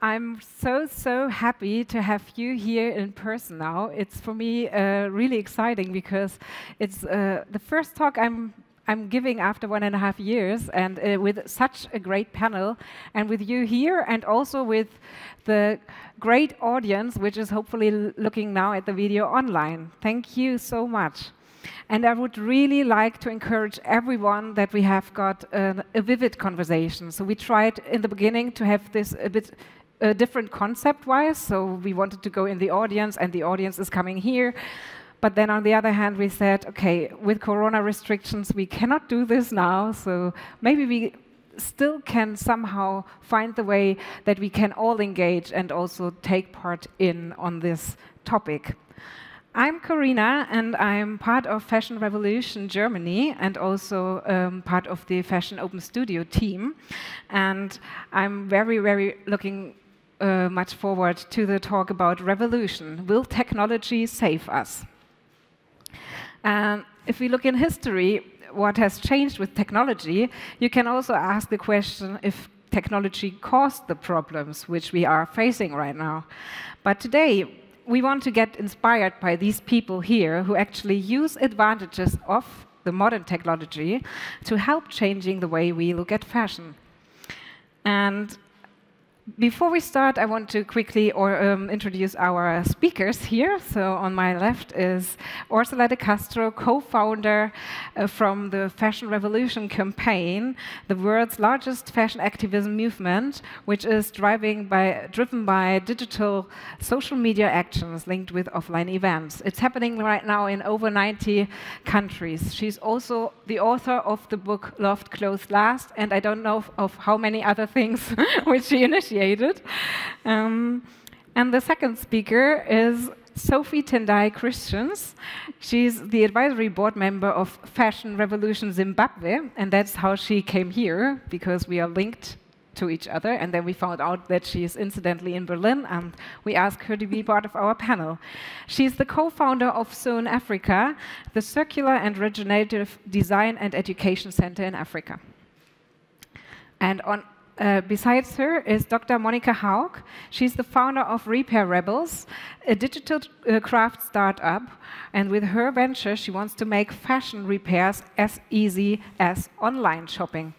I'm so, so happy to have you here in person now. It's for me uh, really exciting because it's uh, the first talk I'm, I'm giving after one and a half years and uh, with such a great panel and with you here and also with the great audience, which is hopefully looking now at the video online. Thank you so much. And I would really like to encourage everyone that we have got a vivid conversation. So we tried in the beginning to have this a bit uh, different concept-wise. So we wanted to go in the audience, and the audience is coming here. But then on the other hand, we said, okay, with corona restrictions, we cannot do this now. So maybe we still can somehow find the way that we can all engage and also take part in on this topic. I'm Carina, and I'm part of Fashion Revolution Germany and also um, part of the Fashion Open Studio team. And I'm very, very looking uh, much forward to the talk about revolution. Will technology save us? And if we look in history, what has changed with technology, you can also ask the question if technology caused the problems which we are facing right now. But today, we want to get inspired by these people here who actually use advantages of the modern technology to help changing the way we look at fashion. And before we start, I want to quickly or, um, introduce our speakers here. So on my left is Orsola de Castro, co-founder uh, from the Fashion Revolution campaign, the world's largest fashion activism movement, which is by, driven by digital social media actions linked with offline events. It's happening right now in over 90 countries. She's also the author of the book Loved Clothes Last, and I don't know of how many other things which she initiated appreciated. Um, and the second speaker is Sophie Tendai Christiaens. She's the advisory board member of Fashion Revolution Zimbabwe, and that's how she came here, because we are linked to each other. And then we found out that she is incidentally in Berlin, and we asked her to be part of our panel. She's the co founder of SEWN Africa, the circular and regenerative design and education center in Africa. And on uh, besides her is Dr. Monika Hauck. She's the founder of Repair Rebels, a digital uh, craft startup. And with her venture, she wants to make fashion repairs as easy as online shopping.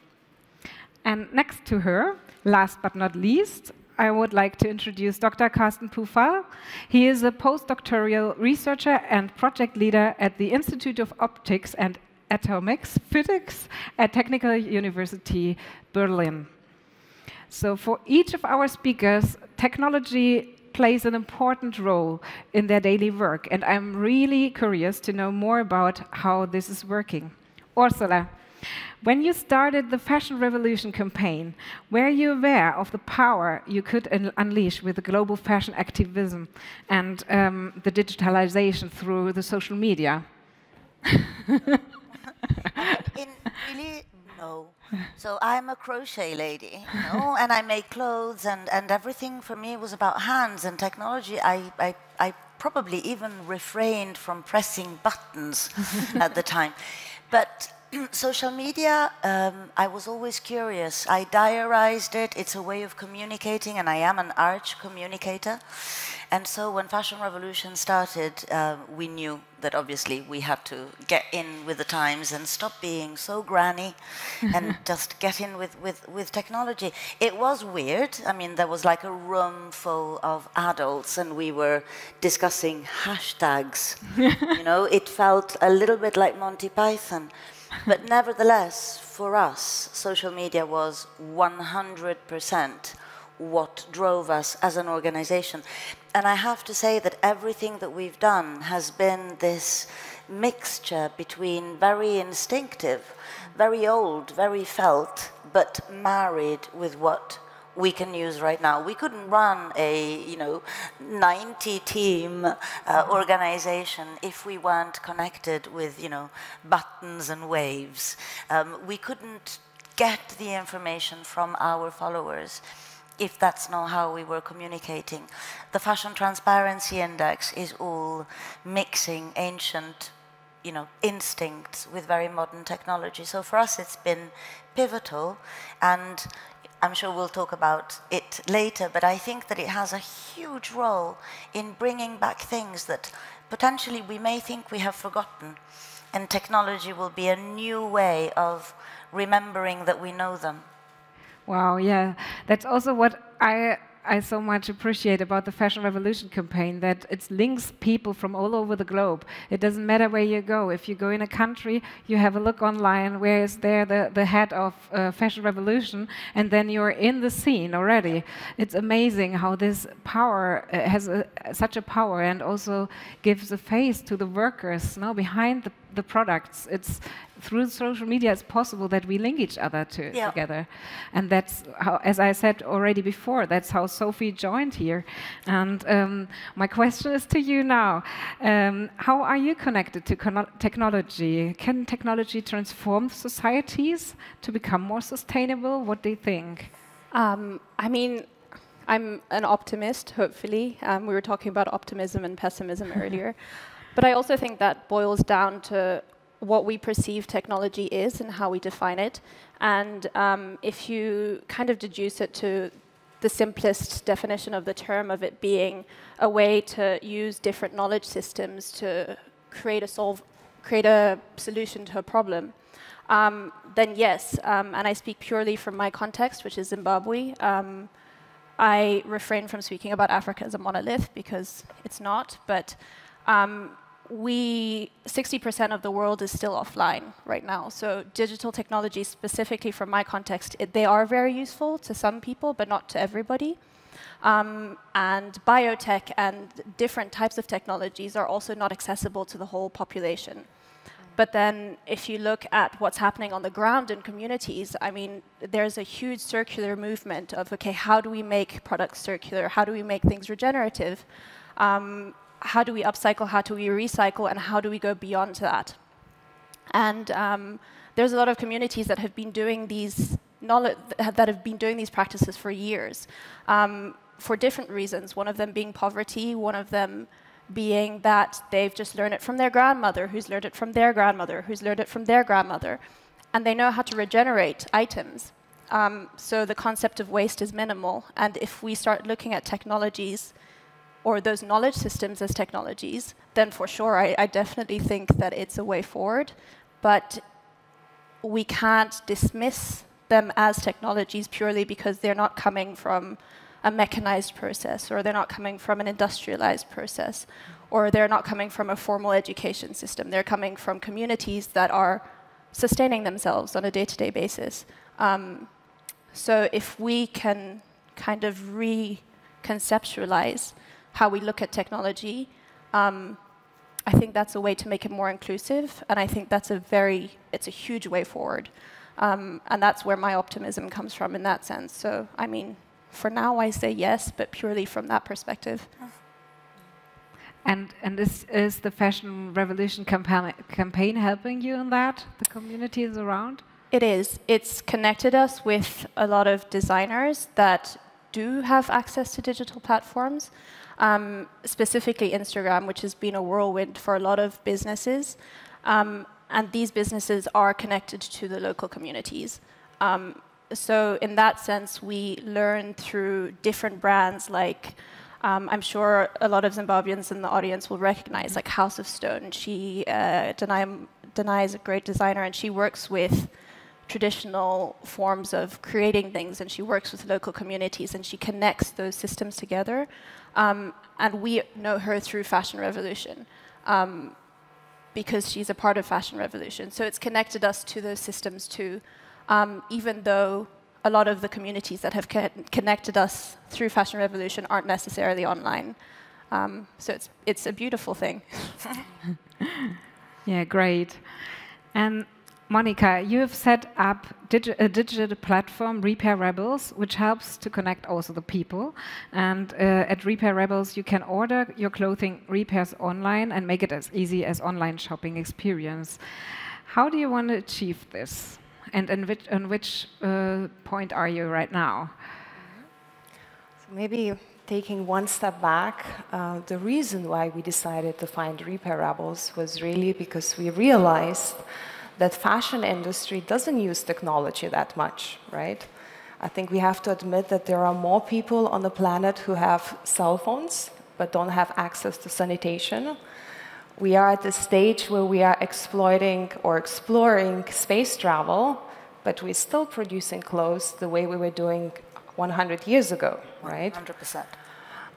And next to her, last but not least, I would like to introduce Dr. Karsten Pufahl. He is a postdoctoral researcher and project leader at the Institute of Optics and Atomics Physics at Technical University Berlin. So for each of our speakers, technology plays an important role in their daily work, and I'm really curious to know more about how this is working. Orsola, when you started the Fashion Revolution campaign, were you aware of the power you could unleash with the global fashion activism and um, the digitalization through the social media? in really, no. So I'm a crochet lady, you know, and I make clothes, and, and everything for me was about hands and technology. I, I, I probably even refrained from pressing buttons at the time. But social media, um, I was always curious. I diarized it. It's a way of communicating, and I am an arch communicator. And so when Fashion Revolution started, uh, we knew that obviously we had to get in with the times and stop being so granny and just get in with, with, with technology. It was weird. I mean, there was like a room full of adults and we were discussing hashtags. you know, it felt a little bit like Monty Python. But nevertheless, for us, social media was 100% what drove us as an organization. And I have to say that everything that we've done has been this mixture between very instinctive, very old, very felt, but married with what we can use right now. We couldn't run a you know 90 team uh, organization if we weren't connected with you know buttons and waves. Um, we couldn't get the information from our followers if that's not how we were communicating. The Fashion Transparency Index is all mixing ancient you know, instincts with very modern technology. So for us, it's been pivotal. And I'm sure we'll talk about it later, but I think that it has a huge role in bringing back things that potentially we may think we have forgotten. And technology will be a new way of remembering that we know them. Wow, yeah. That's also what I I so much appreciate about the Fashion Revolution campaign that it links people from all over the globe. It doesn't matter where you go. If you go in a country, you have a look online where is there the, the head of uh, Fashion Revolution, and then you're in the scene already. It's amazing how this power uh, has a, such a power and also gives a face to the workers no, behind the the products. It's through social media it's possible that we link each other to, yeah. together. And that's how, as I said already before, that's how Sophie joined here. And um, my question is to you now. Um, how are you connected to technology? Can technology transform societies to become more sustainable? What do you think? Um, I mean, I'm an optimist, hopefully. Um, we were talking about optimism and pessimism earlier. But I also think that boils down to what we perceive technology is and how we define it. And um, if you kind of deduce it to the simplest definition of the term of it being a way to use different knowledge systems to create a solve, create a solution to a problem, um, then yes, um, and I speak purely from my context, which is Zimbabwe. Um, I refrain from speaking about Africa as a monolith because it's not, but um, we 60% of the world is still offline right now. So digital technologies, specifically from my context, it, they are very useful to some people, but not to everybody. Um, and biotech and different types of technologies are also not accessible to the whole population. But then if you look at what's happening on the ground in communities, I mean, there's a huge circular movement of, okay, how do we make products circular? How do we make things regenerative? Um, how do we upcycle, how do we recycle, and how do we go beyond that? And um, there's a lot of communities that have been doing these knowledge, that have been doing these practices for years, um, for different reasons. One of them being poverty, one of them being that they've just learned it from their grandmother, who's learned it from their grandmother, who's learned it from their grandmother, and they know how to regenerate items. Um, so the concept of waste is minimal, and if we start looking at technologies or those knowledge systems as technologies, then for sure, I, I definitely think that it's a way forward. But we can't dismiss them as technologies purely because they're not coming from a mechanized process, or they're not coming from an industrialized process, or they're not coming from a formal education system. They're coming from communities that are sustaining themselves on a day to day basis. Um, so if we can kind of reconceptualize how we look at technology. Um, I think that's a way to make it more inclusive, and I think that's a very, it's a huge way forward. Um, and that's where my optimism comes from in that sense. So, I mean, for now I say yes, but purely from that perspective. And, and is, is the Fashion Revolution campaign, campaign helping you in that, the community is around? It is. It's connected us with a lot of designers that do have access to digital platforms um, specifically Instagram, which has been a whirlwind for a lot of businesses. Um, and these businesses are connected to the local communities. Um, so in that sense, we learn through different brands like um, I'm sure a lot of Zimbabweans in the audience will recognize, like House of Stone. She, uh, Danai is a great designer, and she works with traditional forms of creating things, and she works with local communities, and she connects those systems together. Um, and we know her through Fashion Revolution um, because she's a part of Fashion Revolution. So it's connected us to those systems too, um, even though a lot of the communities that have co connected us through Fashion Revolution aren't necessarily online. Um, so it's, it's a beautiful thing. yeah, great. And Monika, you have set up digi a digital platform, Repair Rebels, which helps to connect also the people. And uh, at Repair Rebels, you can order your clothing repairs online and make it as easy as online shopping experience. How do you want to achieve this? And in which, which uh, point are you right now? So maybe taking one step back, uh, the reason why we decided to find Repair Rebels was really because we realized that fashion industry doesn't use technology that much, right? I think we have to admit that there are more people on the planet who have cell phones but don't have access to sanitation. We are at the stage where we are exploiting or exploring space travel, but we're still producing clothes the way we were doing 100 years ago, right? 100%.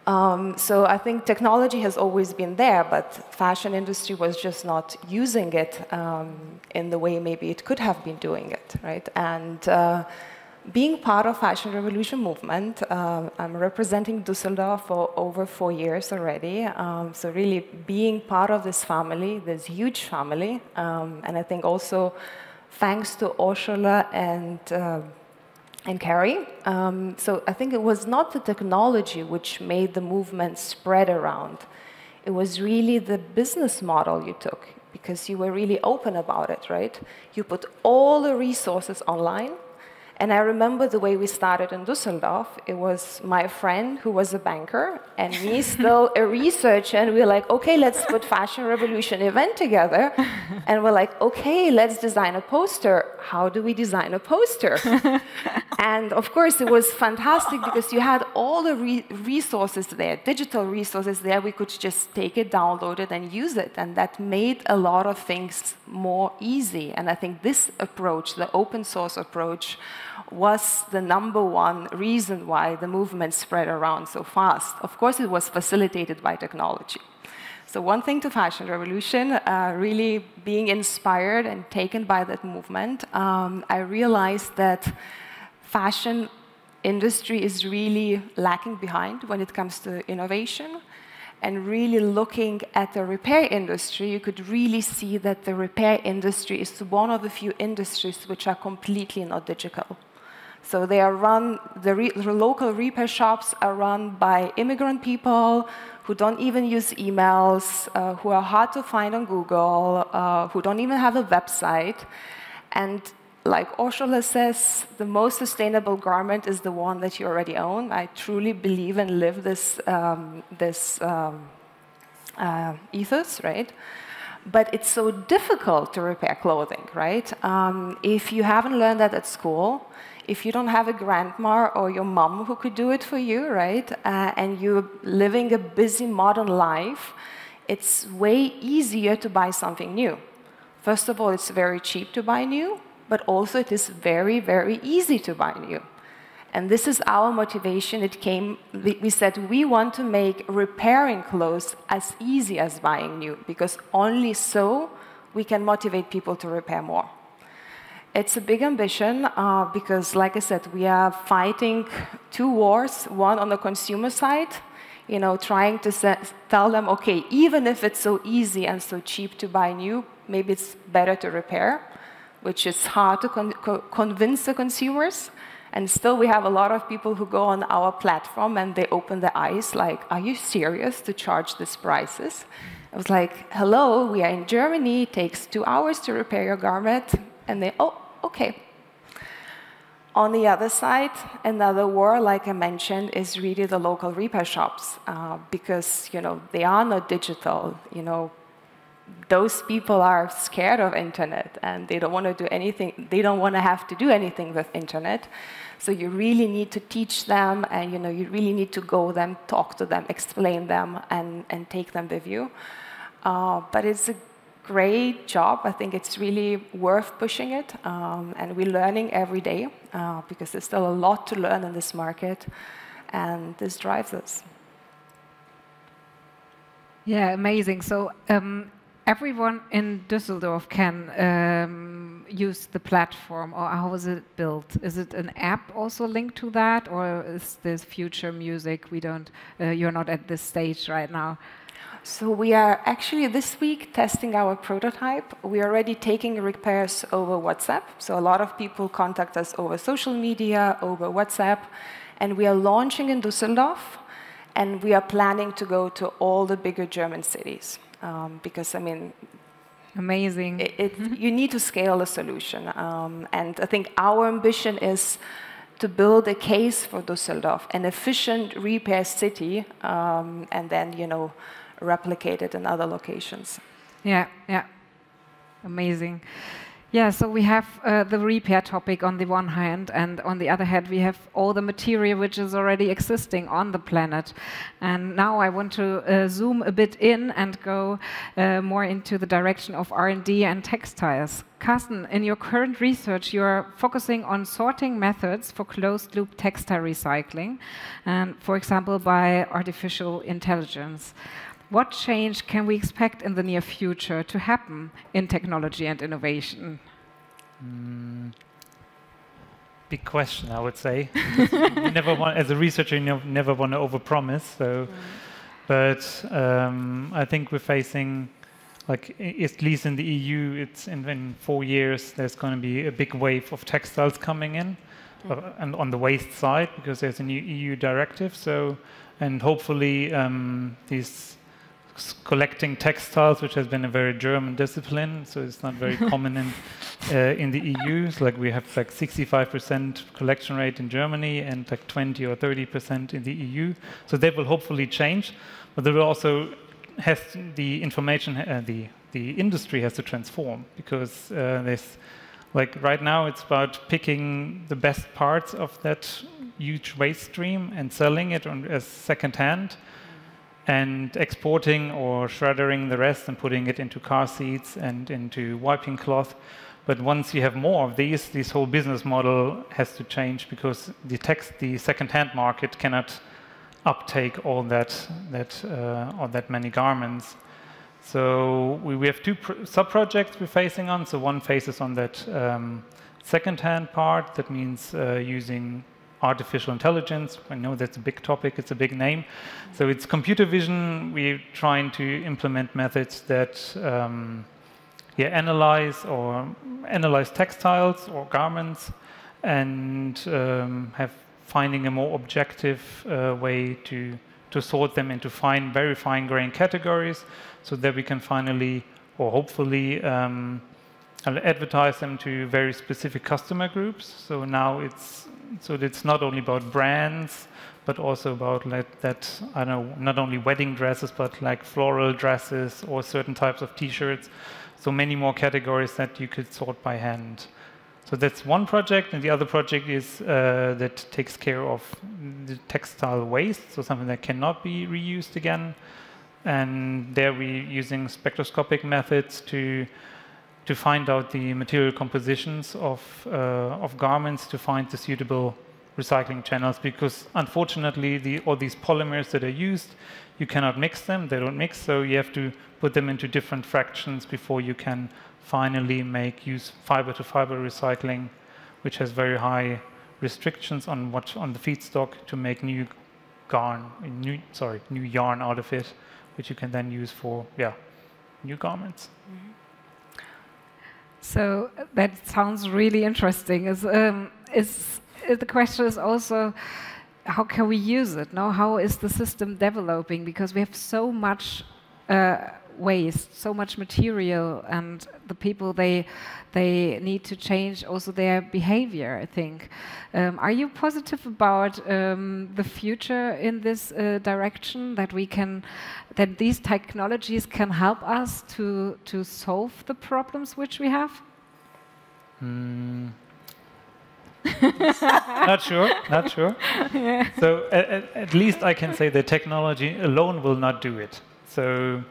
Um, so I think technology has always been there, but fashion industry was just not using it um, in the way maybe it could have been doing it, right? And uh, being part of Fashion Revolution movement, uh, I'm representing Dusseldorf for over four years already. Um, so really being part of this family, this huge family, um, and I think also thanks to Orsola and uh, and Carry. Um, so I think it was not the technology which made the movement spread around. It was really the business model you took because you were really open about it, right? You put all the resources online and I remember the way we started in Dusseldorf. It was my friend who was a banker and me still a researcher. And we were like, okay, let's put Fashion Revolution event together. And we're like, okay, let's design a poster. How do we design a poster? and of course, it was fantastic because you had all the re resources there, digital resources there. We could just take it, download it, and use it. And that made a lot of things more easy. And I think this approach, the open source approach, was the number one reason why the movement spread around so fast. Of course, it was facilitated by technology. So one thing to Fashion Revolution, uh, really being inspired and taken by that movement, um, I realized that fashion industry is really lacking behind when it comes to innovation. And really looking at the repair industry, you could really see that the repair industry is one of the few industries which are completely not digital. So they are run, the, re, the, local repair shops are run by immigrant people who don't even use emails, uh, who are hard to find on Google, uh, who don't even have a website. And like Orsola says, the most sustainable garment is the one that you already own. I truly believe and live this, um, this um, uh, ethos, right? But it's so difficult to repair clothing, right? Um, if you haven't learned that at school, if you don't have a grandma or your mom who could do it for you, right, uh, and you're living a busy modern life, it's way easier to buy something new. First of all, it's very cheap to buy new, but also it is very, very easy to buy new. And this is our motivation. It came, we said we want to make repairing clothes as easy as buying new, because only so we can motivate people to repair more. It's a big ambition uh, because, like I said, we are fighting two wars. One on the consumer side, you know, trying to tell them, okay, even if it's so easy and so cheap to buy new, maybe it's better to repair, which is hard to con co convince the consumers. And still, we have a lot of people who go on our platform and they open their eyes, like, are you serious to charge these prices? I was like, hello, we are in Germany, it takes two hours to repair your garment. And they, oh, okay. On the other side, another war, like I mentioned, is really the local repair shops uh, because you know they are not digital. You know, those people are scared of internet and they don't want to do anything. They don't want to have to do anything with internet. So you really need to teach them, and you know you really need to go them, talk to them, explain them, and and take them with you. Uh, but it's a great job. I think it's really worth pushing it, um, and we're learning every day uh, because there's still a lot to learn in this market, and this drives us. Yeah, amazing. So um, everyone in Düsseldorf can um, use the platform, or how is it built? Is it an app also linked to that, or is this future music? We don't. Uh, you're not at this stage right now. So we are actually this week testing our prototype. We are already taking repairs over WhatsApp. So a lot of people contact us over social media, over WhatsApp. And we are launching in Düsseldorf. And we are planning to go to all the bigger German cities. Um, because, I mean, Amazing. It, it, mm -hmm. You need to scale a solution. Um, and I think our ambition is to build a case for Düsseldorf, an efficient repair city, um, and then, you know, replicate it in other locations. Yeah, yeah. Amazing. Yeah, so we have uh, the repair topic on the one hand, and on the other hand, we have all the material which is already existing on the planet. And now I want to uh, zoom a bit in and go uh, more into the direction of R&D and textiles. Karsten, in your current research, you are focusing on sorting methods for closed-loop textile recycling, and for example, by artificial intelligence. What change can we expect in the near future to happen in technology and innovation? Mm, big question, I would say. never want, as a researcher, you never want to overpromise. So, mm. but um, I think we're facing, like at least in the EU, it's in, in four years. There's going to be a big wave of textiles coming in, mm. uh, and on the waste side because there's a new EU directive. So, and hopefully um, these collecting textiles, which has been a very German discipline, so it's not very common in uh, in the EU. So like we have like 65% collection rate in Germany and like 20 or 30% in the EU. So that will hopefully change, but there will also has the information uh, the the industry has to transform because uh, there's like right now it's about picking the best parts of that huge waste stream and selling it on, as second hand and exporting or shredding the rest and putting it into car seats and into wiping cloth. But once you have more of these, this whole business model has to change because the text, the second-hand market cannot uptake all that that uh, all that many garments. So we, we have two sub-projects we're facing on. So one faces on that um, second-hand part. That means uh, using artificial intelligence. I know that's a big topic, it's a big name. So it's computer vision. We're trying to implement methods that um, yeah, analyze or analyze textiles or garments and um, have finding a more objective uh, way to to sort them into fine, very fine grain categories, so that we can finally or hopefully um, advertise them to very specific customer groups. So now it's so it's not only about brands, but also about like that, I don't know, not only wedding dresses, but like floral dresses or certain types of t-shirts. So many more categories that you could sort by hand. So that's one project, and the other project is uh, that takes care of the textile waste, so something that cannot be reused again. And there we're using spectroscopic methods to to find out the material compositions of, uh, of garments to find the suitable recycling channels because unfortunately the, all these polymers that are used you cannot mix them they don't mix so you have to put them into different fractions before you can finally make use fiber to fiber recycling which has very high restrictions on what on the feedstock to make new garn new sorry new yarn out of it which you can then use for yeah new garments mm -hmm. So that sounds really interesting. Is, um, is, the question is also how can we use it? No, how is the system developing? Because we have so much uh, waste, so much material, and the people they they need to change also their behavior. I think. Um, are you positive about um, the future in this uh, direction that we can that these technologies can help us to to solve the problems which we have? Mm. not sure, not sure. Yeah. So at, at, least I can say the technology alone will not do it. So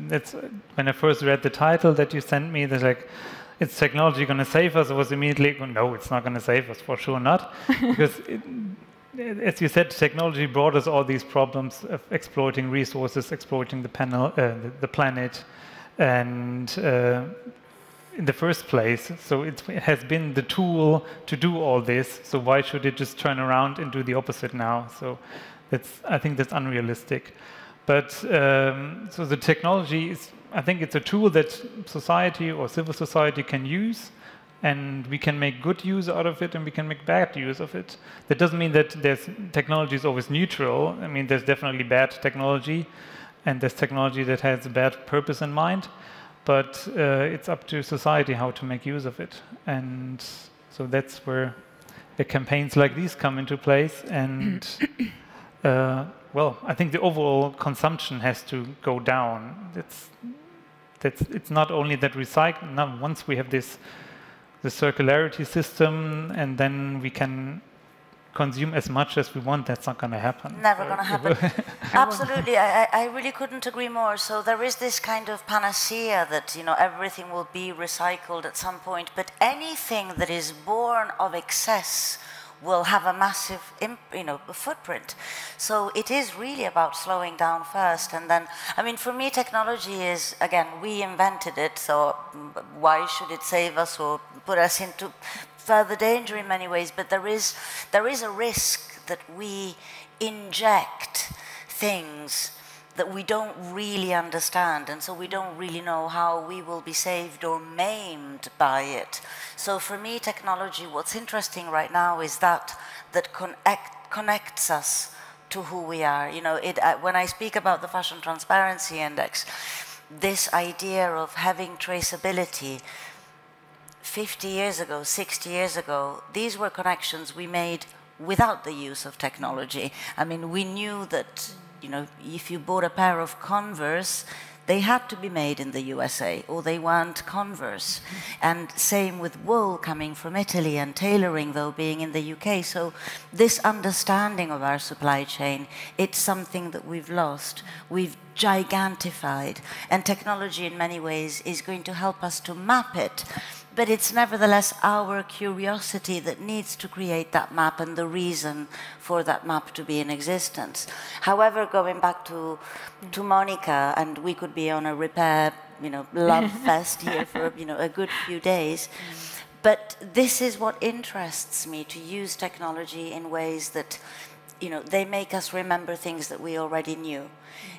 that's when I first read the title that you sent me. There's like, "Is technology going to save us?" I was immediately, "No, it's not going to save us for sure not," because. It, as you said, technology brought us all these problems of exploiting resources, exploiting the, panel, uh, the, the, planet, and uh, in the first place. So it has been the tool to do all this. So why should it just turn around and do the opposite now? So that's I think that's unrealistic. But um, so the technology is, I think it's a tool that society or civil society can use, and we can make good use out of it, and we can make bad use of it. That doesn't mean that there's technology is always neutral. I mean, there's definitely bad technology, and there's technology that has a bad purpose in mind. But uh, it's up to society how to make use of it, and so that's where the campaigns like these come into place, and. Uh, well, I think the overall consumption has to go down. It's, that's, it's not only that recycle. Now, once we have this the circularity system, and then we can consume as much as we want, that's not going to happen. Never going to happen. Absolutely, I, I really couldn't agree more. So there is this kind of panacea that you know everything will be recycled at some point, but anything that is born of excess will have a massive you know, footprint. So it is really about slowing down first. And then, I mean, for me, technology is, again, we invented it, so mm, why should it save us or put us into further danger in many ways, but there is, there is a risk that we inject things that we don't really understand, and so we don't really know how we will be saved or maimed by it. So for me, technology, what's interesting right now is that that connect, connects us to who we are. You know, it, uh, when I speak about the Fashion Transparency Index, this idea of having traceability 50 years ago, 60 years ago, these were connections we made without the use of technology. I mean, we knew that, you know, if you bought a pair of Converse, they had to be made in the USA or they weren't Converse. And same with wool coming from Italy and tailoring, though, being in the UK. So this understanding of our supply chain, it's something that we've lost. We've gigantified. And technology, in many ways, is going to help us to map it but it's nevertheless our curiosity that needs to create that map and the reason for that map to be in existence. However, going back to, to mm. Monika, and we could be on a repair, you know, love fest here for, you know, a good few days. Mm. But this is what interests me, to use technology in ways that, you know, they make us remember things that we already knew. Mm.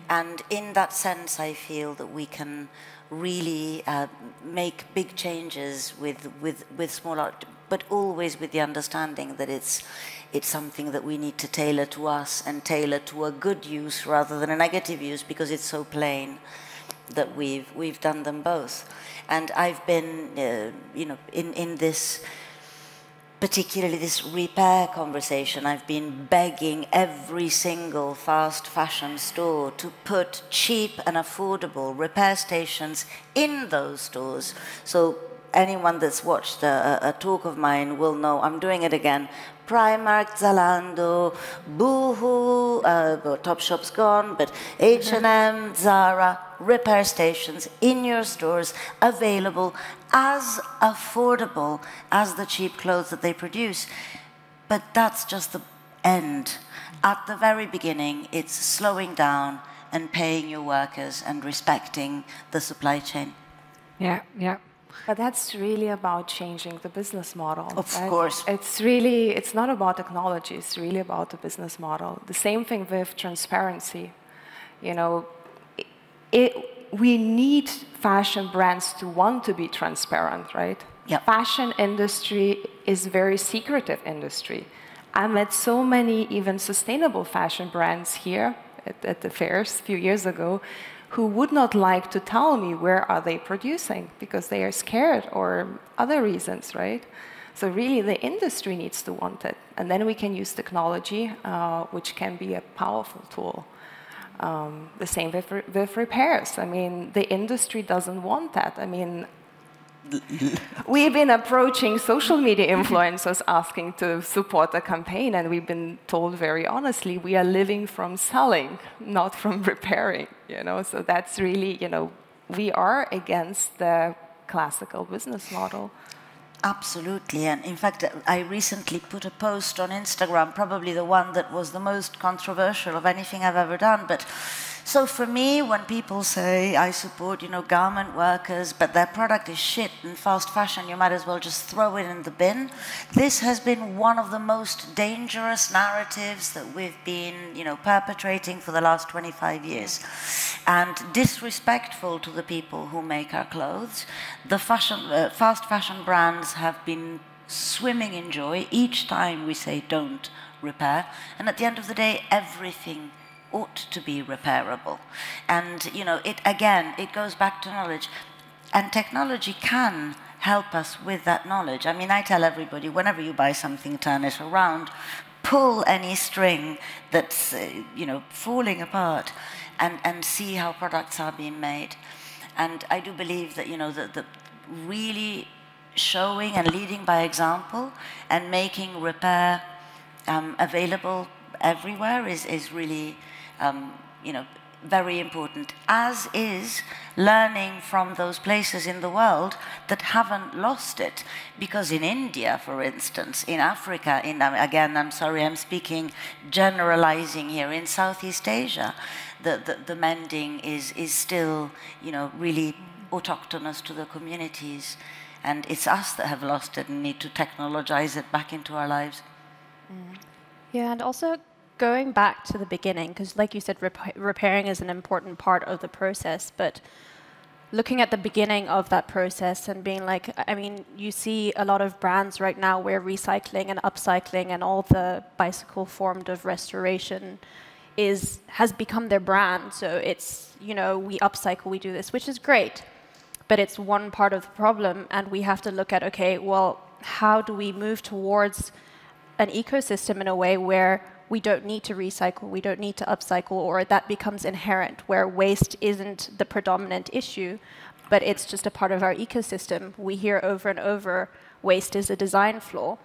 And in that sense, I feel that we can really uh, make big changes with, with, with small art, but always with the understanding that it's, it's something that we need to tailor to us and tailor to a good use rather than a negative use because it's so plain that we've, we've done them both. And I've been, uh, you know, in, in this particularly this repair conversation, I've been begging every single fast fashion store to put cheap and affordable repair stations in those stores. So anyone that's watched a, a, talk of mine will know I'm doing it again. Primark, Zalando, Boohoo, uh, Topshop's gone, but H&M, Zara, repair stations in your stores available as affordable as the cheap clothes that they produce. But that's just the end. At the very beginning, it's slowing down and paying your workers and respecting the supply chain. Yeah, yeah. But that's really about changing the business model. Of right? course. It's really, it's not about technology, it's really about the business model. The same thing with transparency. You know, it, we need fashion brands to want to be transparent, right? Yeah. Fashion industry is very secretive industry. I met so many even sustainable fashion brands here at, at the fairs a few years ago who would not like to tell me where are they producing because they are scared or other reasons, right? So really the industry needs to want it. And then we can use technology, uh, which can be a powerful tool. Um, the same with, re with repairs. I mean, the industry doesn't want that. I mean, we've been approaching social media influencers asking to support the campaign, and we've been told very honestly, we are living from selling, not from repairing. You know, so that's really, you know, we are against the classical business model. Absolutely. And in fact, I recently put a post on Instagram, probably the one that was the most controversial of anything I've ever done. But so for me, when people say I support, you know, garment workers, but their product is shit and fast fashion, you might as well just throw it in the bin. This has been one of the most dangerous narratives that we've been, you know, perpetrating for the last 25 years, and disrespectful to the people who make our clothes. The fashion, uh, fast fashion brands have been swimming in joy each time we say don't repair, and at the end of the day, everything ought to be repairable. And, you know, it again, it goes back to knowledge. And technology can help us with that knowledge. I mean, I tell everybody, whenever you buy something, turn it around, pull any string that's, uh, you know, falling apart, and, and see how products are being made. And I do believe that, you know, that the really showing and leading by example and making repair um, available everywhere is, is really, um, you know, very important, as is learning from those places in the world that haven't lost it. Because in India, for instance, in Africa, in, um, again, I'm sorry, I'm speaking generalizing here, in Southeast Asia, the, the, the mending is, is still, you know, really autochthonous to the communities. And it's us that have lost it and need to technologize it back into our lives. Mm. Yeah, and also going back to the beginning, because like you said, rep repairing is an important part of the process, but looking at the beginning of that process and being like, I mean, you see a lot of brands right now where recycling and upcycling and all the bicycle formed of restoration is has become their brand. So it's, you know, we upcycle, we do this, which is great, but it's one part of the problem, and we have to look at, okay, well, how do we move towards an ecosystem in a way where we don't need to recycle, we don't need to upcycle, or that becomes inherent, where waste isn't the predominant issue, but it's just a part of our ecosystem. We hear over and over waste is a design flaw.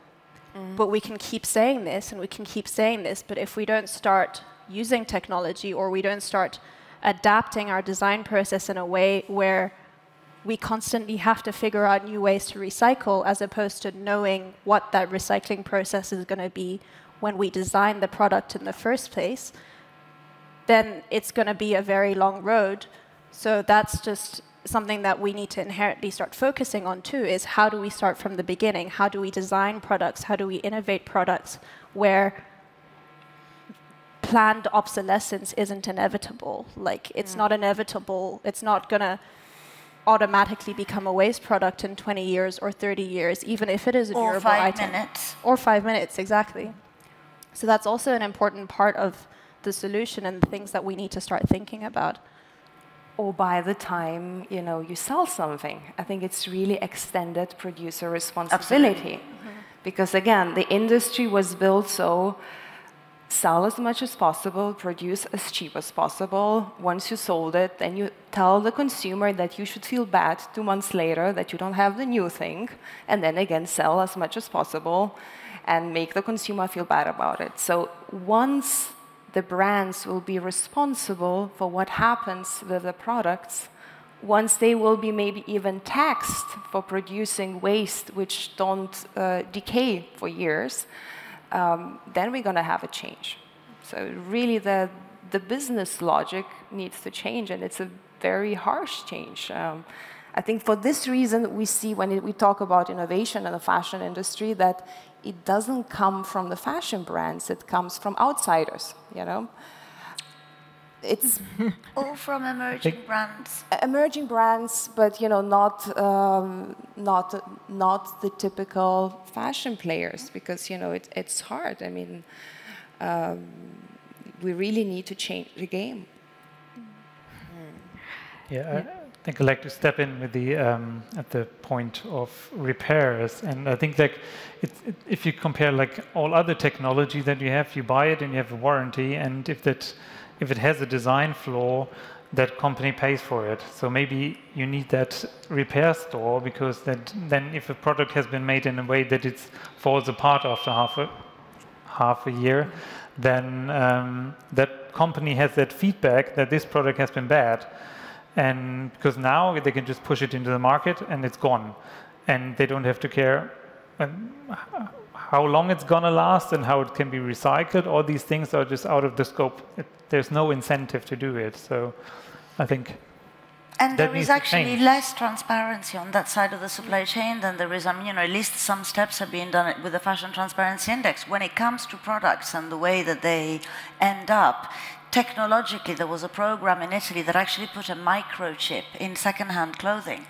Mm. But we can keep saying this and we can keep saying this, but if we don't start using technology or we don't start adapting our design process in a way where we constantly have to figure out new ways to recycle as opposed to knowing what that recycling process is going to be when we design the product in the first place, then it's going to be a very long road. So that's just something that we need to inherently start focusing on too is how do we start from the beginning? How do we design products? How do we innovate products where planned obsolescence isn't inevitable? Like it's mm. not inevitable. It's not going to automatically become a waste product in 20 years or 30 years, even if it is a or durable five item. minutes. Or five minutes, exactly. So that's also an important part of the solution and the things that we need to start thinking about. Or by the time you know you sell something, I think it's really extended producer responsibility. Mm -hmm. Because again, the industry was built so sell as much as possible, produce as cheap as possible. Once you sold it, then you tell the consumer that you should feel bad two months later that you don't have the new thing, and then again sell as much as possible and make the consumer feel bad about it. So once the brands will be responsible for what happens with the products, once they will be maybe even taxed for producing waste which don't uh, decay for years, um, then we're going to have a change. So really the, the business logic needs to change, and it's a very harsh change. Um, I think for this reason, we see when we talk about innovation in the fashion industry that it doesn't come from the fashion brands, it comes from outsiders, you know? It's all from emerging brands. Emerging brands, but you know, not um, not not the typical fashion players, because you know it, it's hard. I mean, um, we really need to change the game. Yeah, think I'd like to step in with the um, at the point of repairs, and I think like it, it, if you compare like all other technology that you have, you buy it and you have a warranty, and if that if it has a design flaw, that company pays for it. So maybe you need that repair store because that then if a product has been made in a way that it falls apart after half a half a year, then um, that company has that feedback that this product has been bad and because now they can just push it into the market and it's gone. And they don't have to care how long it's going to last and how it can be recycled all these things are just out of the scope. It, there's no incentive to do it. So i think and there is actually less transparency on that side of the supply chain than there is, I mean, you know, at least some steps are being done with the Fashion Transparency Index. When it comes to products and the way that they end up, technologically, there was a program in Italy that actually put a microchip in secondhand clothing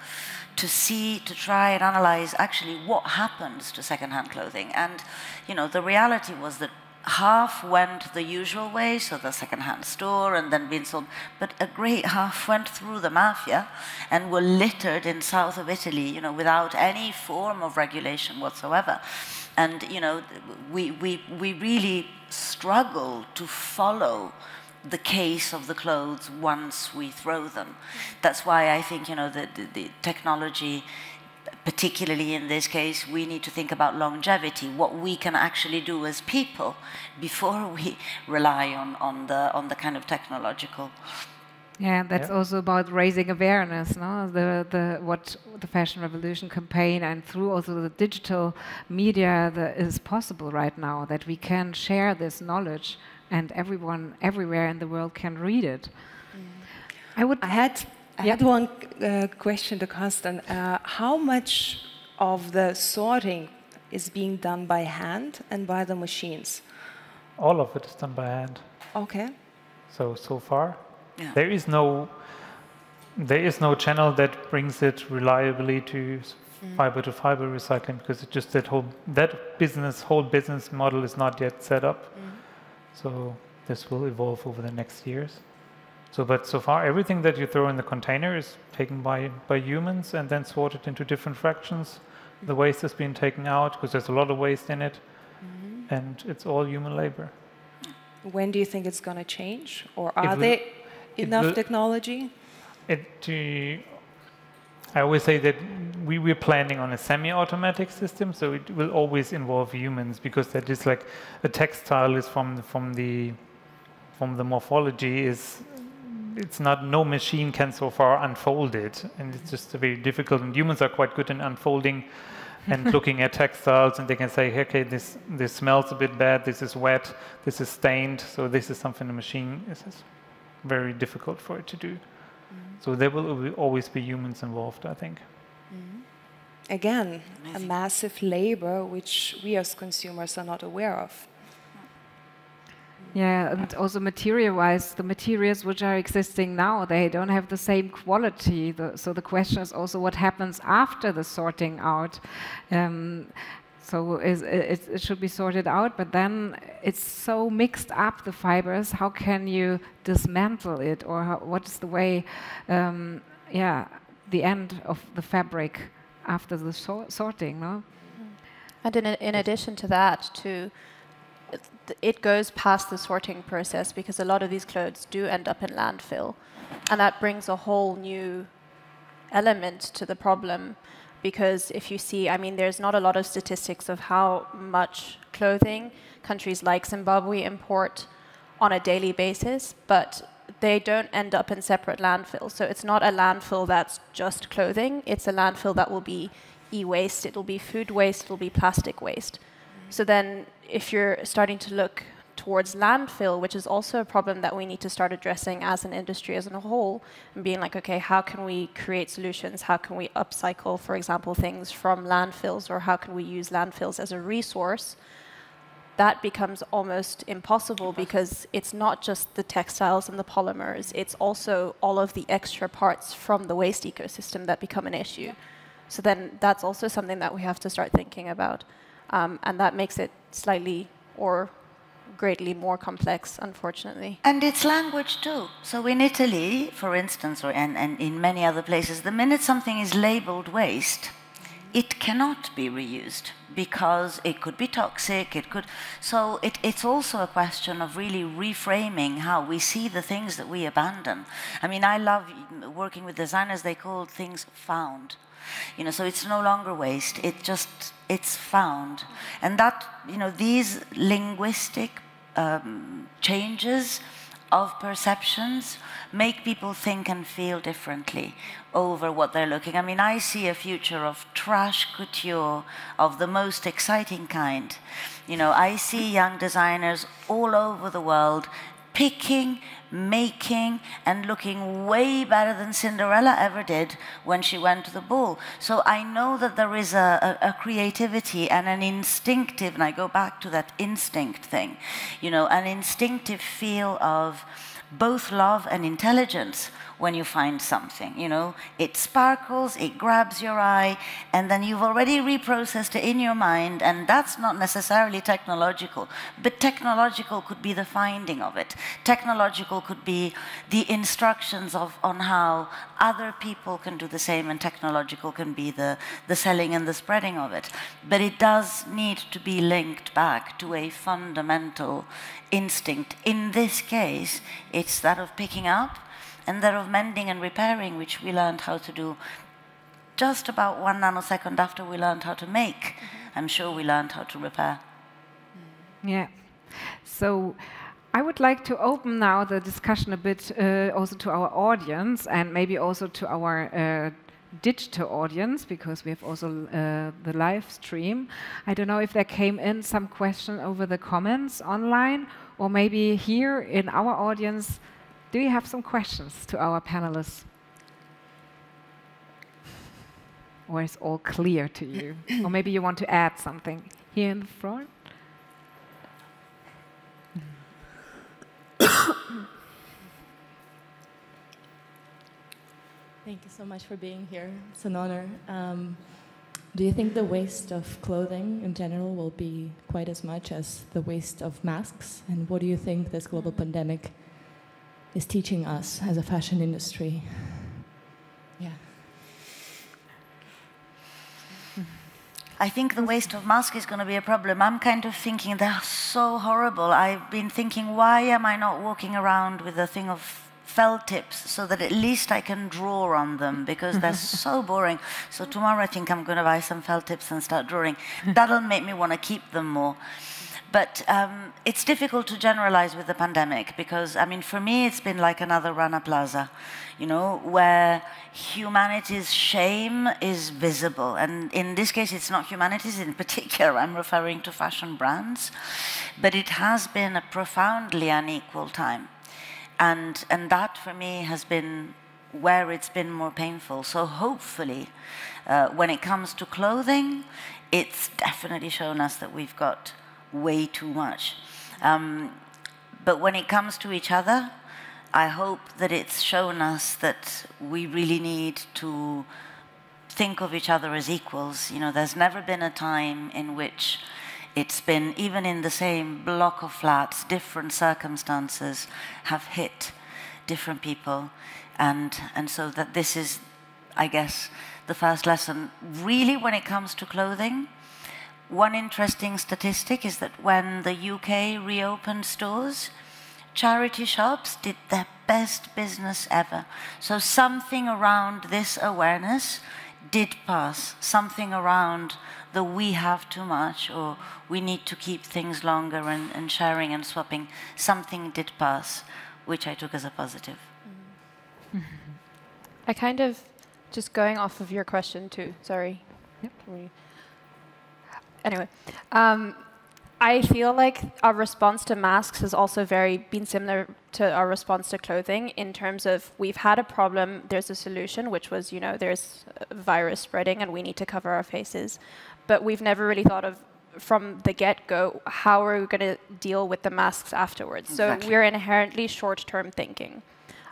to see, to try and analyze actually what happens to secondhand clothing. And, you know, the reality was that half went the usual way, so the secondhand store and then being sold, but a great half went through the mafia and were littered in south of Italy, you know, without any form of regulation whatsoever. And, you know, we, we, we really struggle to follow the case of the clothes once we throw them. That's why I think you know the, the, the technology particularly in this case, we need to think about longevity, what we can actually do as people before we rely on, on, the, on the kind of technological. Yeah, that's yeah. also about raising awareness, no? The the what the fashion revolution campaign and through also the digital media that is possible right now that we can share this knowledge and everyone everywhere in the world can read it. Mm. I would. I had I had one uh, question to Karsten. Uh, how much of the sorting is being done by hand and by the machines? All of it is done by hand. Okay. So so far. Yeah. There is no there is no channel that brings it reliably to mm. fiber to fiber recycling because it just that whole that business whole business model is not yet set up. Mm. So this will evolve over the next years. So, but so far, everything that you throw in the container is taken by, by humans and then sorted into different fractions. The waste has been taken out because there's a lot of waste in it, mm-hmm. and it's all human labor. When do you think it's going to change, or are there enough will, technology? It, I always say that we were planning on a semi-automatic system, so it will always involve humans because that is like a textile is from from the from the morphology is it's not no machine can so far unfold it, and it's just very difficult. And humans are quite good in unfolding and looking at textiles, and they can say, okay, this this smells a bit bad. This is wet. This is stained. So this is something the machine is, is very difficult for it to do. Mm-hmm. So there will always be humans involved, I think. Mm-hmm. Again, Amazing. a massive labor which we as consumers are not aware of. Yeah, and also material-wise, the materials which are existing now, they don't have the same quality. The, so the question is also what happens after the sorting out. Um, so it, it, should be sorted out, but then it's so mixed up, the fibers, how can you dismantle it? Or how, what is the way, um, yeah, the end of the fabric after the so sorting, no? And in, in addition to that, to it goes past the sorting process because a lot of these clothes do end up in landfill. And that brings a whole new element to the problem because if you see, I mean, there's not a lot of statistics of how much clothing countries like Zimbabwe import on a daily basis, but they don't end up in separate landfills. So it's not a landfill that's just clothing, it's a landfill that will be e waste, it'll be food waste, it'll be plastic waste. So then if you're starting to look towards landfill, which is also a problem that we need to start addressing as an industry as a whole, and being like, okay, how can we create solutions? How can we upcycle, for example, things from landfills, or how can we use landfills as a resource? That becomes almost impossible because it's not just the textiles and the polymers, it's also all of the extra parts from the waste ecosystem that become an issue. So then that's also something that we have to start thinking about. Um, and that makes it slightly or greatly more complex, unfortunately. And it's language too. So in Italy, for instance, or and, and in many other places, the minute something is labeled waste, it cannot be reused because it could be toxic, it could. So it, it's also a question of really reframing how we see the things that we abandon. I mean, I love working with designers, they call things found. You know, so it's no longer waste. It just it's found, and that you know these linguistic um, changes of perceptions make people think and feel differently over what they're looking. I mean, I see a future of trash couture of the most exciting kind. You know, I see young designers all over the world picking, making, and looking way better than Cinderella ever did when she went to the ball. So I know that there is a, a, a, creativity and an instinctive, and I go back to that instinct thing, you know, an instinctive feel of both love and intelligence when you find something. You know, it sparkles, it grabs your eye, and then you've already reprocessed it in your mind, and that's not necessarily technological. But technological could be the finding of it. Technological could be the instructions of on how other people can do the same, and technological can be the, the selling and the spreading of it. But it does need to be linked back to a fundamental instinct. In this case, it's that of picking up and that of mending and repairing, which we learned how to do just about one nanosecond after we learned how to make, mm-hmm. I'm sure we learned how to repair. Yeah. So I would like to open now the discussion a bit uh, also to our audience and maybe also to our uh, digital audience because we have also uh, the live stream. I don't know if there came in some question over the comments online or maybe here in our audience. Do you have some questions to our panelists? Or is all clear to you? or maybe you want to add something here in the front? Thank you so much for being here. It's an honor. Um, do you think the waste of clothing in general will be quite as much as the waste of masks? And what do you think this global pandemic is teaching us as a fashion industry? Yeah. I think the waste of masks is going to be a problem. I'm kind of thinking they're so horrible. I've been thinking, why am I not walking around with a thing of felt tips so that at least I can draw on them because they're so boring. So tomorrow I think I'm going to buy some felt tips and start drawing. That'll make me want to keep them more. But um, it's difficult to generalize with the pandemic because, I mean, for me, it's been like another Rana Plaza, you know, where humanity's shame is visible. And in this case, it's not humanity's in particular, I'm referring to fashion brands. But it has been a profoundly unequal time. And, and that, for me, has been where it's been more painful. So hopefully, uh, when it comes to clothing, it's definitely shown us that we've got way too much. Um, but when it comes to each other, I hope that it's shown us that we really need to think of each other as equals. You know, there's never been a time in which it's been, even in the same block of flats, different circumstances have hit different people. And, and so that this is, I guess, the first lesson. Really, when it comes to clothing, one interesting statistic is that when the UK reopened stores, charity shops did their best business ever. So something around this awareness did pass, something around the we have too much or we need to keep things longer and, and sharing and swapping, something did pass, which I took as a positive. Mm -hmm. I kind of, just going off of your question too, sorry. Yep anyway, um, I feel like our response to masks has also very been similar to our response to clothing in terms of we've had a problem, there's a solution, which was, you know, there's virus spreading and we need to cover our faces. But we've never really thought of from the get-go, how are we going to deal with the masks afterwards? Exactly. So we're inherently short-term thinking.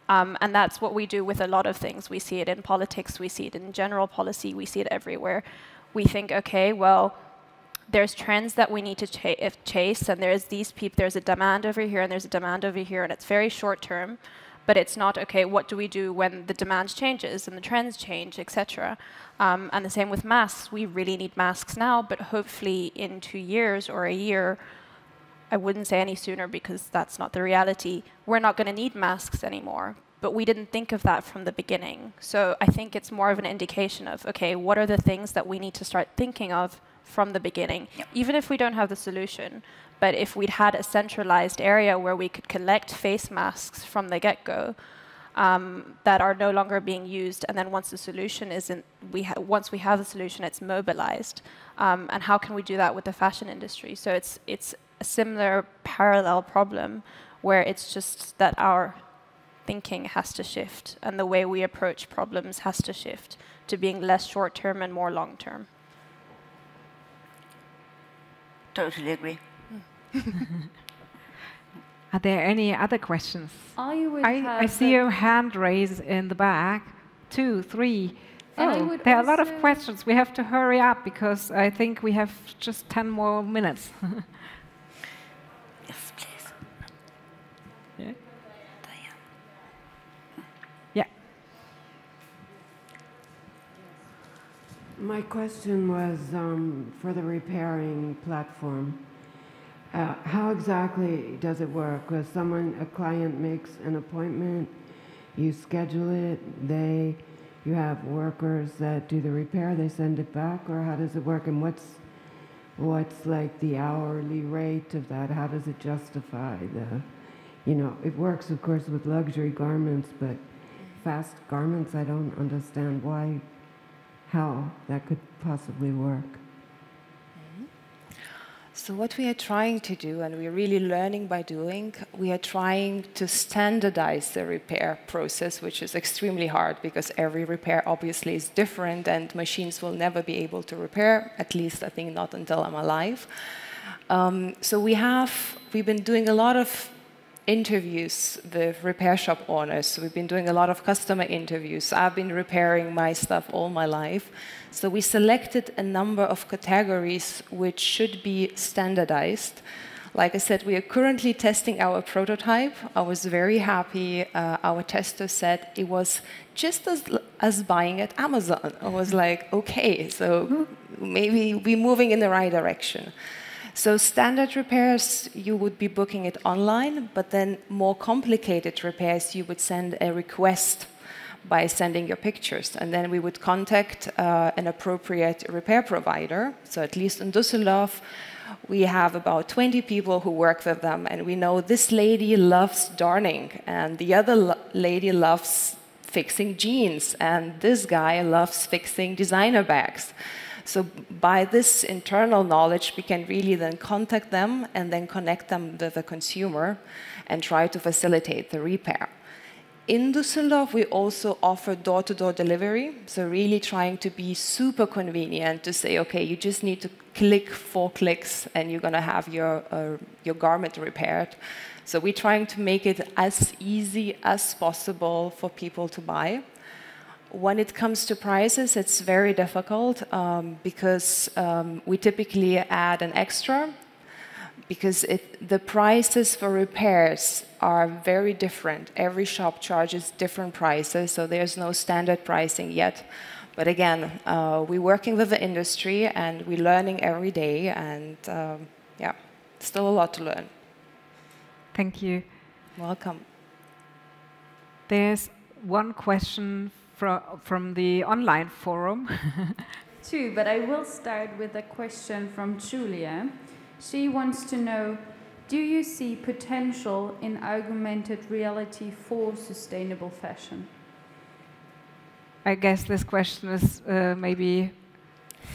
Um, and that's what we do with a lot of things. We see it in politics, we see it in general policy, we see it everywhere. We think, okay, well, there's trends that we need to ch chase, and there's these people, there's a demand over here, and there's a demand over here, and it's very short term, but it's not, okay, what do we do when the demand changes and the trends change, etc. Um, and the same with masks. We really need masks now, but hopefully in two years or a year, I wouldn't say any sooner because that's not the reality, we're not going to need masks anymore. But we didn't think of that from the beginning. So I think it's more of an indication of, okay, what are the things that we need to start thinking of from the beginning, yep. even if we don't have the solution. But if we'd had a centralized area where we could collect face masks from the get-go um, that are no longer being used, and then once the solution isn't, we once we have the solution, it's mobilized. Um, and how can we do that with the fashion industry? So it's it's a similar parallel problem where it's just that our thinking has to shift and the way we approach problems has to shift to being less short-term and more long-term. Totally agree. Are there any other questions? I would I, I see your hand raised in the back. Two, three. Oh, there are a lot of questions. We have to hurry up because I think we have just 10 more minutes. yes, please. Yeah. Yeah. My question was um, for the repairing platform. Uh, how exactly does it work? Because someone, a client makes an appointment, you schedule it, they you have workers that do the repair, they send it back, or how does it work? And what's what's like the hourly rate of that? How does it justify the, you know, it works of course with luxury garments, but fast garments, I don't understand why, how that could possibly work. So what we are trying to do, and we're really learning by doing, we are trying to standardize the repair process, which is extremely hard because every repair obviously is different and machines will never be able to repair, at least I think not until I'm alive. Um, so we have, we've been doing a lot of interviews with repair shop owners. We've been doing a lot of customer interviews. I've been repairing my stuff all my life. So we selected a number of categories which should be standardized. Like I said, we are currently testing our prototype. I was very happy. Uh, our tester said it was just as, as buying at Amazon. I was like, okay, so maybe we're moving in the right direction. So standard repairs, you would be booking it online, but then more complicated repairs, you would send a request by sending your pictures. And then we would contact uh, an appropriate repair provider. So at least in Düsseldorf, we have about 20 people who work with them, and we know this lady loves darning, and the other lady loves fixing jeans, and this guy loves fixing designer bags. So by this internal knowledge, we can really then contact them and then connect them with the consumer and try to facilitate the repair. In Düsseldorf, we also offer door-to-door -door delivery, so really trying to be super convenient to say, okay, you just need to click four clicks and you're going to have your, uh, your garment repaired. So we're trying to make it as easy as possible for people to buy. When it comes to prices, it's very difficult um, because um, we typically add an extra because it, the prices for repairs are very different. Every shop charges different prices, so there's no standard pricing yet. But again, uh, we're working with the industry and we're learning every day, and um, yeah, still a lot to learn. Thank you. Welcome. There's one question from, from the online forum. Two, but I will start with a question from Julia. She wants to know Do you see potential in augmented reality for sustainable fashion? I guess this question is uh, maybe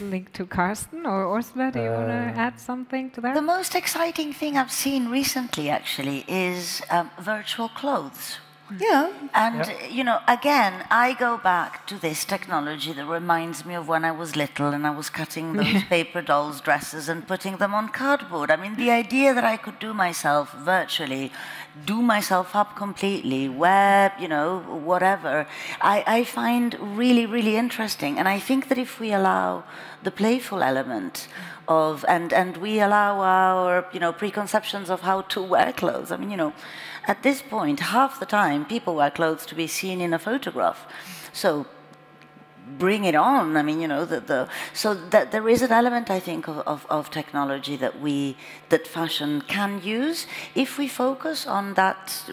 linked to Karsten or Orsola. Do you uh, want to add something to that? The most exciting thing I've seen recently, actually, is um, virtual clothes. Yeah. And, yeah. you know, again, I go back to this technology that reminds me of when I was little and I was cutting those paper dolls' dresses and putting them on cardboard. I mean, the idea that I could do myself virtually, do myself up completely, wear, you know, whatever, I, I find really, really interesting. And I think that if we allow the playful element, of and and we allow our you know preconceptions of how to wear clothes i mean you know at this point, half the time, people wear clothes to be seen in a photograph. So bring it on. I mean, you know, the, the so that there is an element, I think, of, of, of, technology that we that fashion can use if we focus on that,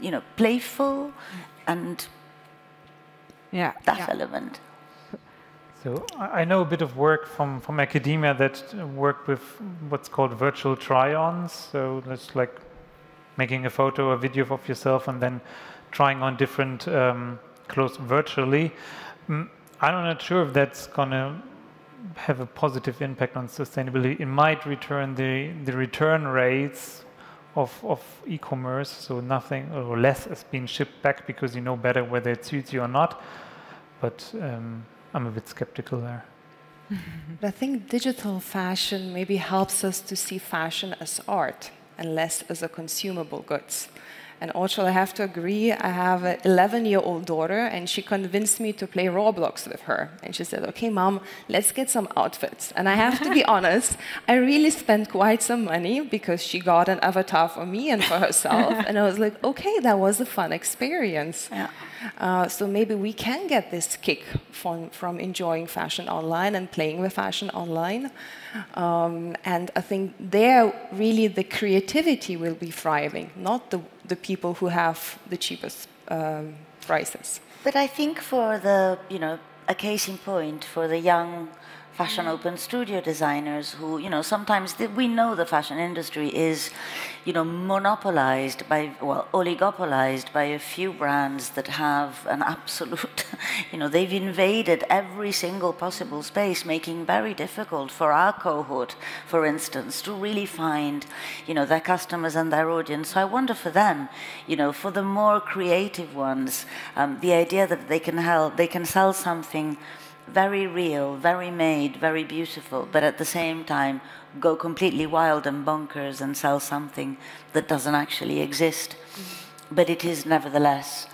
you know, playful and yeah, that yeah. element. So I know a bit of work from, from academia that work with what's called virtual try-ons. So that's like making a photo, or video of yourself, and then trying on different um, clothes virtually. Mm, I'm not sure if that's going to have a positive impact on sustainability. It might return the, the return rates of, of e-commerce, so nothing or less has been shipped back because you know better whether it suits you or not. But um, I'm a bit skeptical there. But I think digital fashion maybe helps us to see fashion as art and less as a consumable goods. And also, I have to agree, I have an 11 year old daughter, and she convinced me to play Roblox with her. And she said, Okay, mom, let's get some outfits. And I have to be honest, I really spent quite some money because she got an avatar for me and for herself. and I was like, Okay, that was a fun experience. Yeah. Uh, so maybe we can get this kick from, from enjoying fashion online and playing with fashion online. Um, and I think there, really, the creativity will be thriving, not the, the people who have the cheapest um, prices. But I think for the, you know, a case in point for the young fashion open studio designers who, you know, sometimes we know the fashion industry is, you know, monopolized by, well, oligopolized by a few brands that have an absolute, you know, they've invaded every single possible space, making very difficult for our cohort, for instance, to really find, you know, their customers and their audience. So I wonder for them, you know, for the more creative ones, um, the idea that they can help, they can sell something very real, very made, very beautiful, but at the same time go completely wild and bonkers and sell something that doesn't actually exist. But it is nevertheless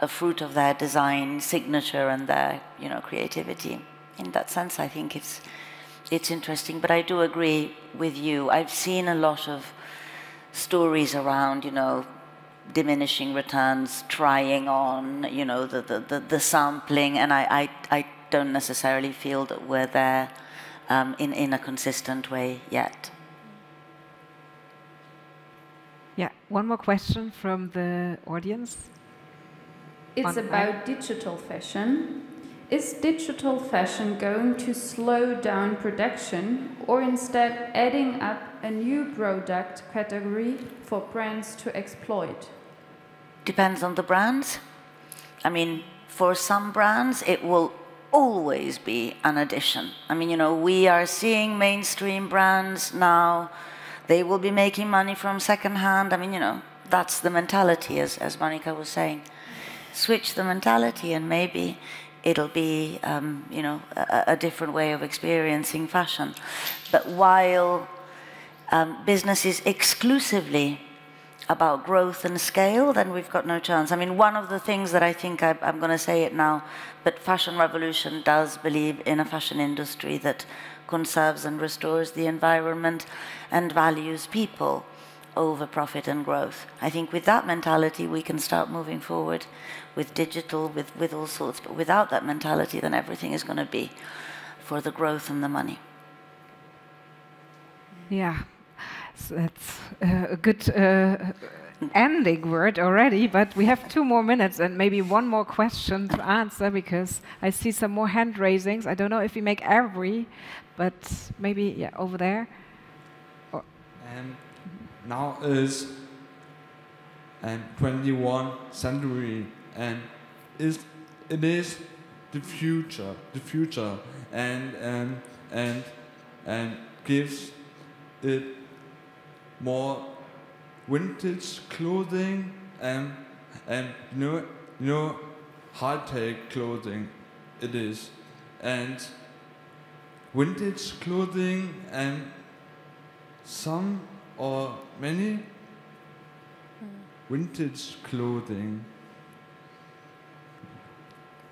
a fruit of their design signature and their, you know, creativity. In that sense, I think it's it's interesting. But I do agree with you. I've seen a lot of stories around, you know, diminishing returns, trying on, you know, the, the, the, the sampling, and I, I, I don't necessarily feel that we're there um, in, in a consistent way yet. Yeah, one more question from the audience. It's On- about digital fashion. Is digital fashion going to slow down production or instead adding up a new product category for brands to exploit? Depends on the brands. I mean, for some brands, it will always be an addition. I mean, you know, we are seeing mainstream brands now, they will be making money from secondhand. I mean, you know, that's the mentality, as, as Monika was saying. Switch the mentality, and maybe it'll be, um, you know, a, a different way of experiencing fashion. But while um, business is exclusively about growth and scale, then we've got no chance. I mean, one of the things that I think I, I'm going to say it now, but Fashion Revolution does believe in a fashion industry that conserves and restores the environment and values people over profit and growth. I think with that mentality, we can start moving forward with digital, with, with all sorts. But without that mentality, then everything is going to be for the growth and the money. Yeah, so that's uh, a good uh, ending word already, but we have two more minutes and maybe one more question to answer because I see some more hand raisings. I don't know if we make every, but maybe yeah, over there. Or And now is and 21 century and is it is the future the future and and and and gives it more vintage clothing and and you know you know tech clothing it is and vintage clothing and some or many vintage clothing.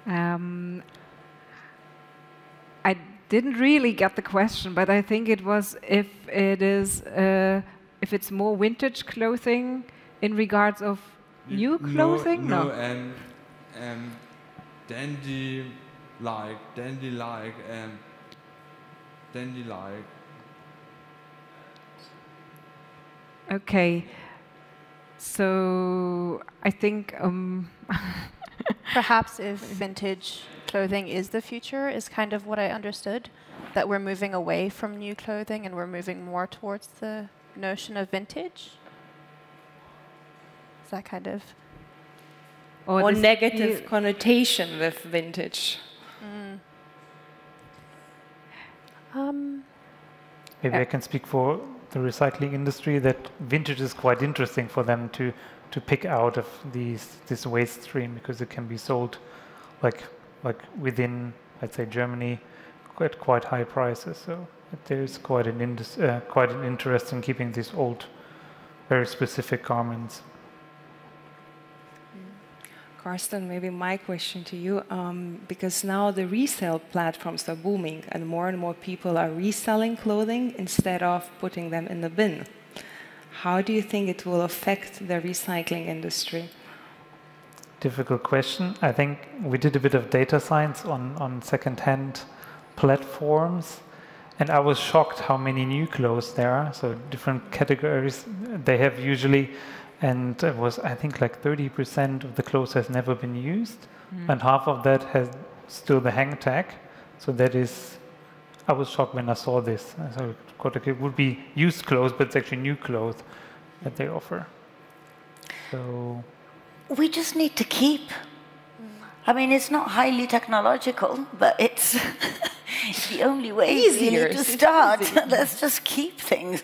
Um, I didn't really get the question, but I think it was if it is uh, if it's more vintage clothing in regards of new clothing. No, no, and and dandy like dandy like and dandy like. Okay. So I think um, Perhaps if vintage clothing is the future, is kind of what I understood. That we're moving away from new clothing and we're moving more towards the notion of vintage. Is that kind of. Or, this- negative you- connotation with vintage. Um, Maybe I can speak for the recycling industry that vintage is quite interesting for them to to pick out of these this waste stream because it can be sold like like within let's say Germany at quite high prices. So there's quite an uh, quite an interest in keeping these old, very specific garments. Karsten, maybe my question to you, um, because now the resale platforms are booming and more and more people are reselling clothing instead of putting them in the bin. How do you think it will affect the recycling industry? Difficult question. I think we did a bit of data science on, on second-hand platforms, and I was shocked how many new clothes there are. So different categories. They have usually and it was I think like 30% of the clothes has never been used, mm-hmm. and half of that has still the hang tag. So that is, I was shocked when I saw this. I thought okay, it would be used clothes, but it's actually new clothes that they offer. So We just need to keep. I mean, it's not highly technological, but it's the only way Easier, really to start. Let's just keep things.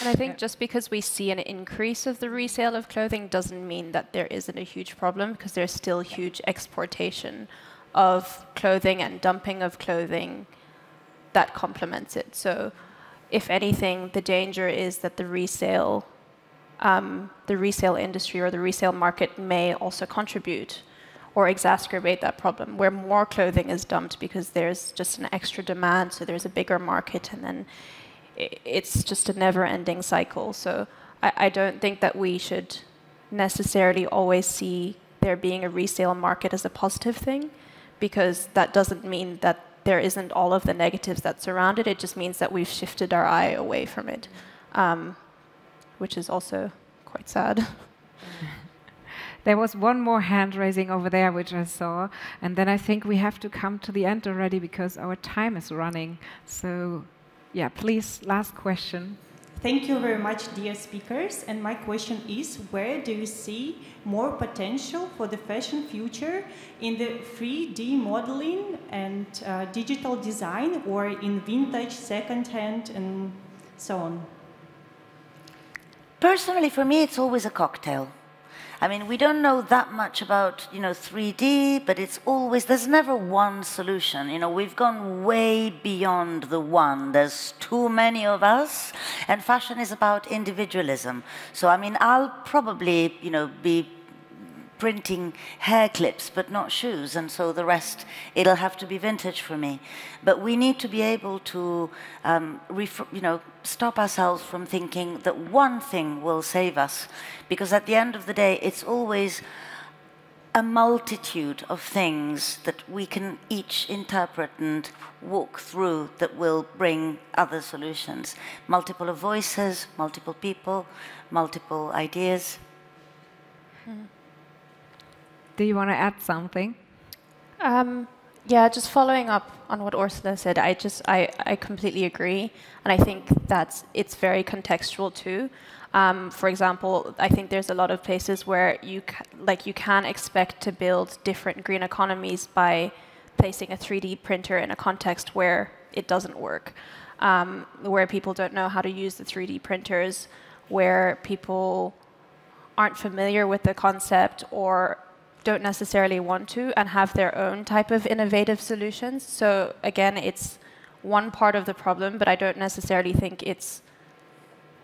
And I think just because we see an increase of the resale of clothing doesn't mean that there isn't a huge problem because there's still huge exportation of clothing and dumping of clothing that complements it. So, if anything, the danger is that the resale, um, the resale industry or the resale market may also contribute or exacerbate that problem, where more clothing is dumped because there's just an extra demand, so there's a bigger market, and then it's just a never-ending cycle. So I, I don't think that we should necessarily always see there being a resale market as a positive thing, because that doesn't mean that there isn't all of the negatives that surround it. It just means that we've shifted our eye away from it, um, which is also quite sad. There was one more hand raising over there, which I saw, and then I think we have to come to the end already because our time is running. So, yeah, please, last question. Thank you very much, dear speakers. And my question is where do you see more potential for the fashion future in the 3D modeling and uh, digital design or in vintage, secondhand, and so on? Personally, for me, it's always a cocktail. I mean, we don't know that much about, you know, 3D, but it's always, there's never one solution. You know, we've gone way beyond the one. There's too many of us, and fashion is about individualism. So, I mean, I'll probably, you know, be printing hair clips but not shoes and so the rest it'll have to be vintage for me. But we need to be able to um, you know stop ourselves from thinking that one thing will save us because at the end of the day it's always a multitude of things that we can each interpret and walk through that will bring other solutions. Multiple voices multiple people multiple ideas Do you want to add something? Um, yeah, just following up on what Orsola said, I just I, I completely agree, and I think that's it's very contextual too. Um, for example, I think there's a lot of places where you like you can expect to build different green economies by placing a 3D printer in a context where it doesn't work, um, where people don't know how to use the 3D printers, where people aren't familiar with the concept or don't necessarily want to and have their own type of innovative solutions. So again, it's one part of the problem, but I don't necessarily think it's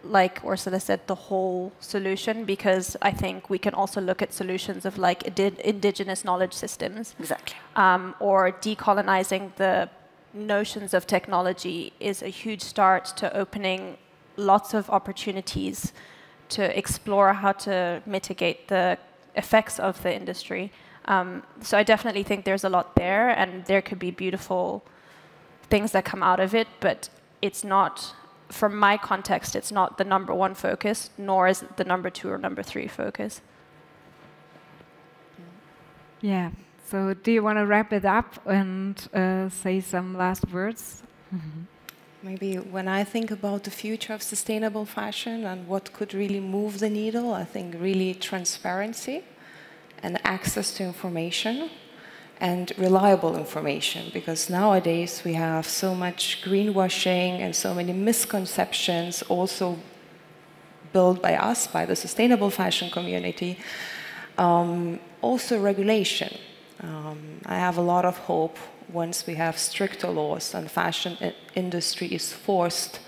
like Orsola said, the whole solution because I think we can also look at solutions of like indi- indigenous knowledge systems exactly um, or decolonizing the notions of technology is a huge start to opening lots of opportunities to explore how to mitigate the effects of the industry. Um, so I definitely think there's a lot there, and there could be beautiful things that come out of it, but it's not, from my context, it's not the number one focus, nor is it the number two or number three focus. Yeah. So, do you want to wrap it up and uh, say some last words? Maybe when I think about the future of sustainable fashion and what could really move the needle, I think really transparency and access to information and reliable information because nowadays we have so much greenwashing and so many misconceptions also built by us, by the sustainable fashion community. Um, also, regulation. Um, I have a lot of hope once we have stricter laws and fashion industry is forced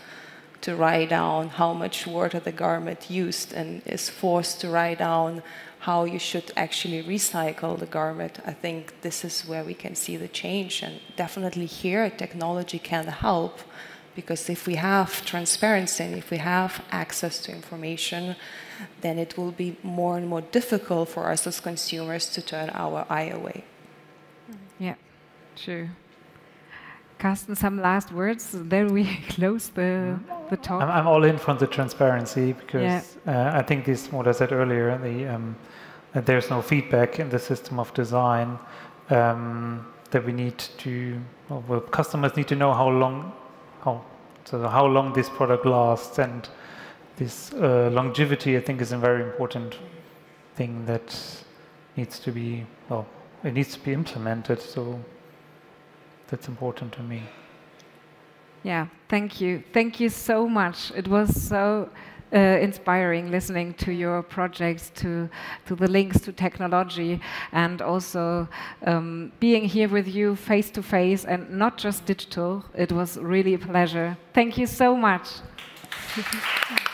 to write down how much water the garment used and is forced to write down how you should actually recycle the garment. I think this is where we can see the change and definitely here technology can help because if we have transparency and if we have access to information, then it will be more and more difficult for us as consumers to turn our eye away. Yeah, true. Karsten, some last words. Then we close the the talk. I'm, I'm all in for the transparency because yeah. uh, I think this, what I said earlier, the um, that there's no feedback in the system of design. Um, that we need to, well, customers need to know how long, how so how long this product lasts and this uh, longevity. I think is a very important thing that needs to be well, it needs to be implemented. So that's important to me. Yeah, thank you. Thank you so much. It was so uh, inspiring listening to your projects, to, to the links to technology, and also um, being here with you face to face and not just digital. It was really a pleasure. Thank you so much.